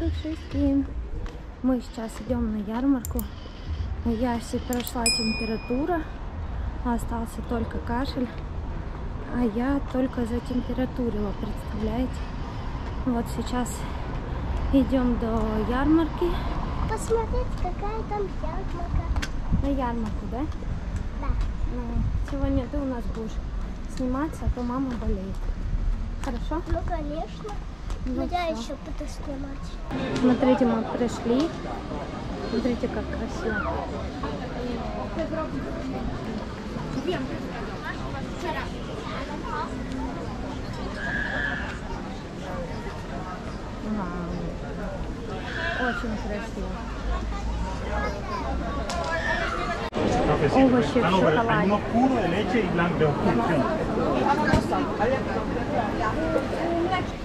Шестин. Мы сейчас идем на ярмарку. У Яси прошла температура, остался только кашель. А я только затемпературила, представляете? Вот сейчас идем до ярмарки. Посмотреть, какая там ярмарка. На ярмарку, да? Да. Ну, сегодня ты у нас будешь сниматься, а то мама болеет. Хорошо? Ну, конечно. Ну, я еще буду снимать. Смотрите, мы пришли. Смотрите, как красиво. Вау. Очень красиво. Овощи в шоколаде.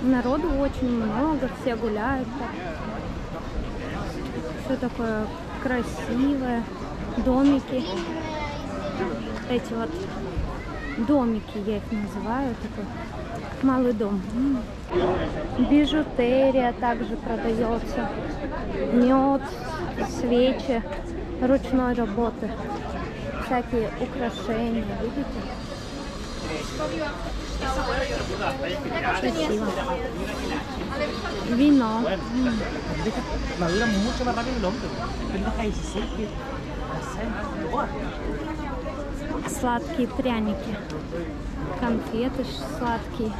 Народу очень много, все гуляют. Все такое красивое. Домики. Эти вот домики, я их называю. Такой малый дом. Бижутерия также продается. Мед, свечи ручной работы. Всякие украшения, видите? Красиво. Вино. madura mucho más rápido el hombre. A 16 pies. Сладкие пряники. Конфеты сладкие.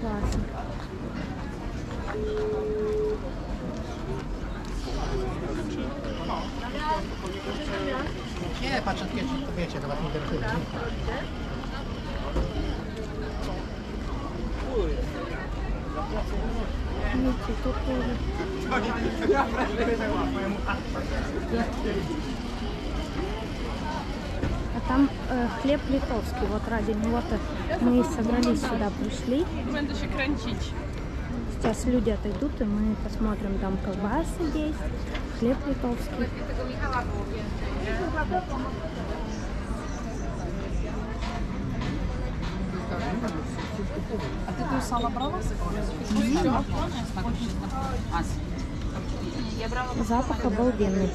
Классно. Nie, patrzę, kiedy to was interesuje. Видите, тут тоже. А там э, хлеб литовский, вот ради него-то мы и собрались сюда, пришли. Сейчас люди отойдут, и мы посмотрим, там колбасы есть, хлеб литовский. Sala brała? Mhm. Я брала Запах обалденный.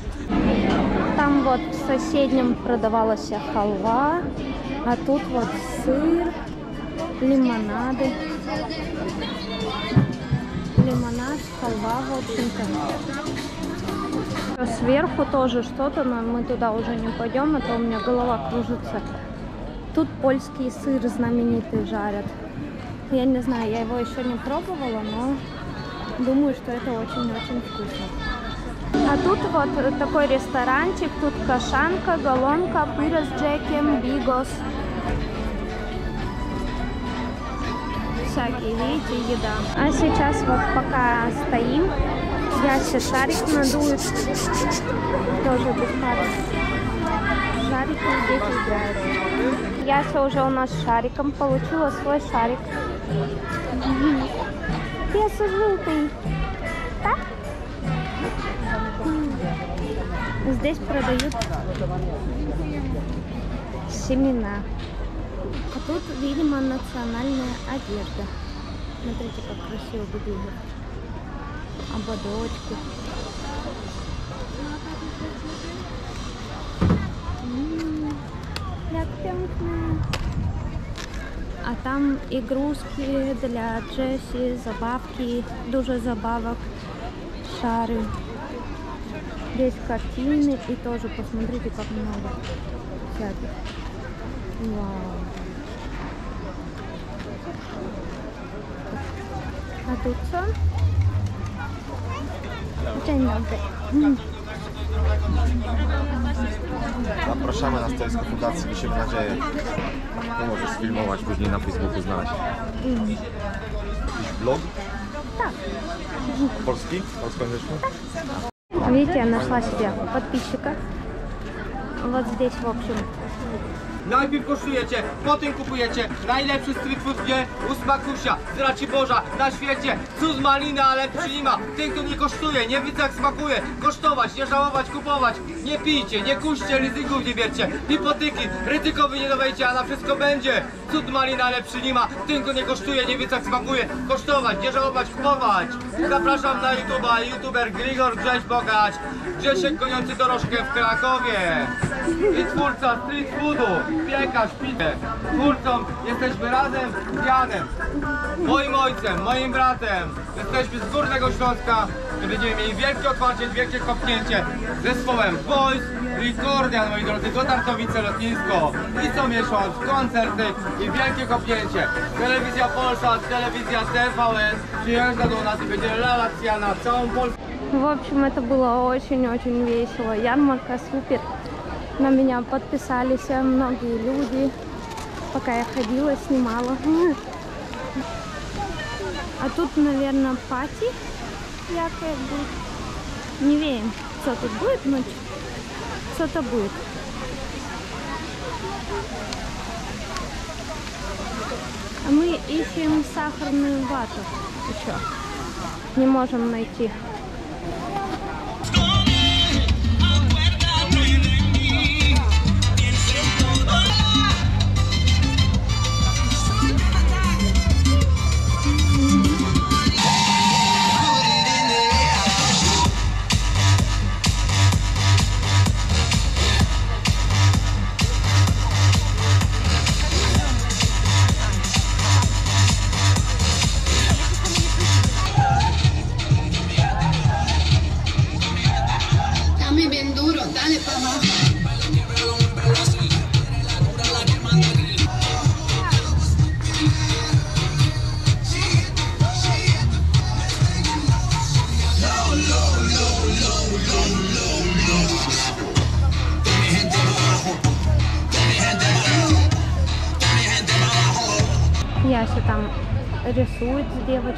Там вот в соседнем продавалась халва, а тут вот сыр, лимонады. Лимонад, халва, в общем-то. Сверху тоже что-то, но мы туда уже не пойдем, а то у меня голова кружится. Тут польский сыр знаменитый жарят. Я не знаю, я его еще не пробовала, но думаю, что это очень-очень вкусно. А тут вот такой ресторанчик, тут кашанка, голонка, пыра с джекем, бигос. Всякие, видите, еда. А сейчас вот пока стоим, Яся шарик надует. Тоже бесплатно. Шарики дети играют. Яся уже у нас шариком получила свой шарик. Яся желтый. Так? Здесь продают семена. А тут, видимо, национальная одежда. Смотрите, как красиво выглядит. Ободочки. М, Як піонкне. А там игрушки для Джесси, забавки, дуже забавок, шары. Здесь картины и тоже посмотрите, как много всяких. Вау. A tu co? Dzień dobry. Mm. Zapraszamy na stoisko Fundacji Wisiek Nadzieję. Tu możesz sfilmować, później na Facebooku znaleźć. Jakiś blog? Tak. Polski? Polskojęzyczny? Видите, я нашла себе подписчика. Вот здесь, в общем, Najpierw kosztujecie, potem kupujecie najlepszy street food gdzie? U Smakusia, z Raciborza, na świecie. Cud maliny, ale przy ma. Kto nie kosztuje, nie widzę jak smakuje. Kosztować, nie żałować, kupować. Nie pijcie, nie kuście, ryzyków nie bierzcie. Hipotyki, ryzykowy nie dawajcie, a na wszystko będzie. Cud maliny, ale przy ma. Kto nie kosztuje, nie widzę jak smakuje. Kosztować, nie żałować, kupować. Zapraszam na YouTube'a, YouTuber Grigor Grześ Bogacz. Grzesiek goniący dorożkę w Krakowie. I twórca street foodu, piekarz, pite. Twórcą jesteśmy razem z Janem, moim ojcem, moim bratem. Jesteśmy z Górnego Śląska i będziemy mieli wielkie otwarcie, wielkie kopnięcie z zespołem Boys, Recordian, moi drodzy, do Tartowice lotnisko. I co miesiąc koncerty i wielkie kopnięcie. Telewizja Polsat, telewizja TVN przyjeżdża do nas i będzie relacja na całą Polskę. В общем, это было очень-очень весело. Ярмарка супер. На меня подписались многие люди, пока я ходила, снимала. А тут, наверное, пати якое будет. Не верим, что тут будет, но что-то будет. А мы ищем сахарную вату еще. Не можем найти.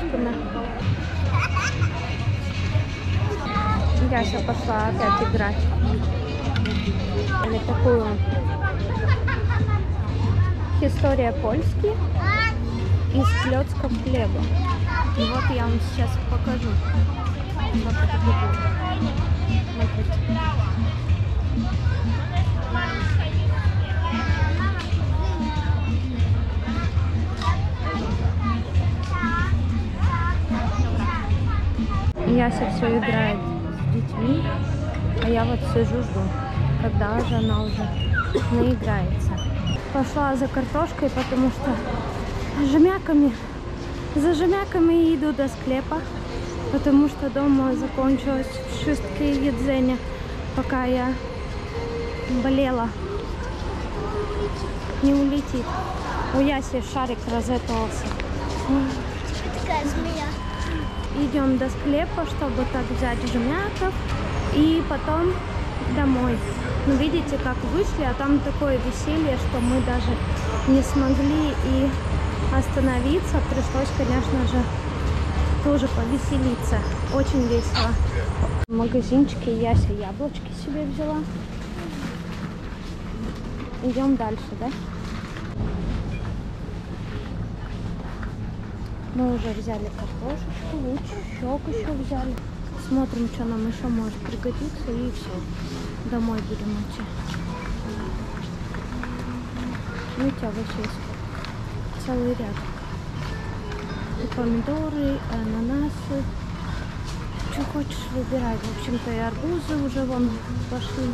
С девочками. Яся пошла опять играть. Или такую история польский из клёцков хлеба. Вот я вам сейчас покажу. Вот это Яся все играет с детьми, а я вот сижу жду, когда же она уже наиграется. Пошла за картошкой, потому что жемяками, за жемяками иду до склепа, потому что дома закончилось wszystkie jedzenie, пока я болела. Не улетит. У Яси шарик разэтовался. Такая змея. Идем до склепа, чтобы так взять жмяков и потом домой. Ну, видите, как вышли, а там такое веселье, что мы даже не смогли и остановиться. Пришлось, конечно же, тоже повеселиться. Очень весело. В магазинчике Яся яблочки себе взяла. Идем дальше, да? Мы уже взяли картошечку, лук, щек еще взяли. Смотрим, что нам еще может пригодиться и все. Домой будем идти. Видите, овощей сколько? Целый ряд. И помидоры, и ананасы. Что хочешь, выбирай. В общем-то, и арбузы уже вон пошли.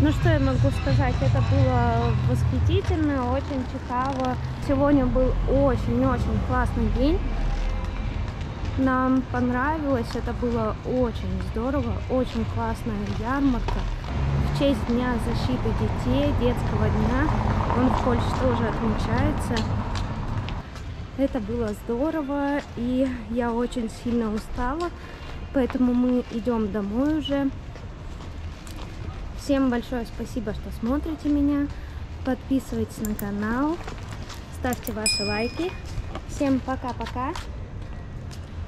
Ну что я могу сказать, это было восхитительно, очень цікаво. Сегодня был очень-очень классный день. Нам понравилось, это было очень здорово, очень классная ярмарка. В честь Дня защиты детей, детского дня, он в Польше тоже отмечается. Это было здорово, и я очень сильно устала, поэтому мы идем домой уже. Всем большое спасибо, что смотрите меня. Подписывайтесь на канал, ставьте ваши лайки. Всем пока-пока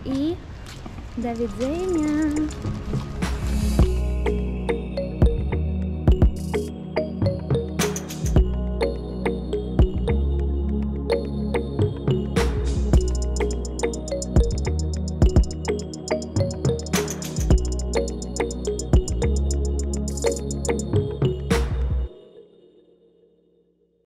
и до видения.